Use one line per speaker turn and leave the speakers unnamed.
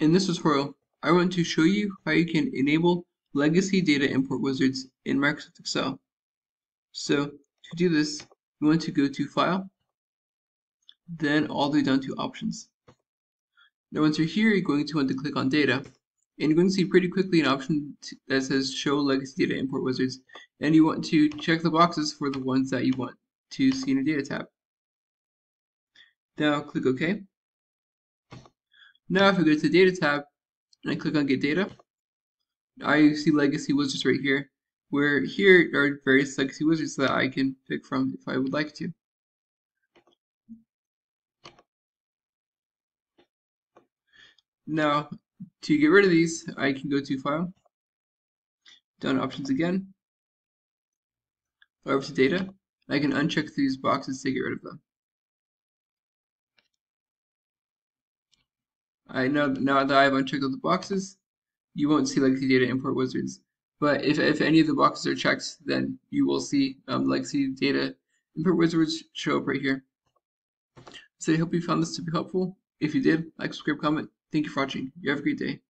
In this tutorial, I want to show you how you can enable legacy data import wizards in Microsoft Excel. So to do this, you want to go to File, then all the way down to Options. Now once you're here, you're going to want to click on Data, and you're going to see pretty quickly an option that says Show Legacy Data Import Wizards, and you want to check the boxes for the ones that you want to see in your Data tab. Now click OK. Now if I go to the Data tab and I click on Get Data, I see Legacy Wizards right here, where here are various Legacy Wizards that I can pick from if I would like to. Now, to get rid of these, I can go to File, down Options again, over to Data. I can uncheck these boxes to get rid of them. I know now that I've unchecked all the boxes, you won't see legacy data import wizards. But if, if any of the boxes are checked, then you will see um, legacy data import wizards show up right here. So I hope you found this to be helpful. If you did, like, subscribe, comment. Thank you for watching. You have a great day.